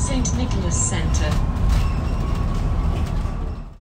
St. Nicholas sent